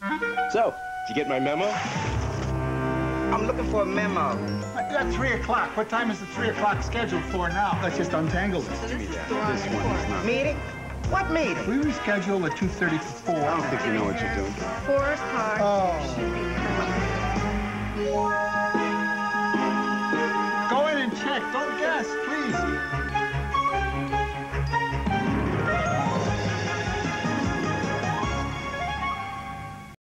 So, did you get my memo? I'm looking for a memo. At 3 o'clock. What time is the 3 o'clock scheduled for now? Let's just untangle this. This, one is not. Meeting? What meeting? We reschedule at 2.30 to 4. I don't think you know what you're doing. Four o'clock. Oh. Go in and check. Don't guess, please.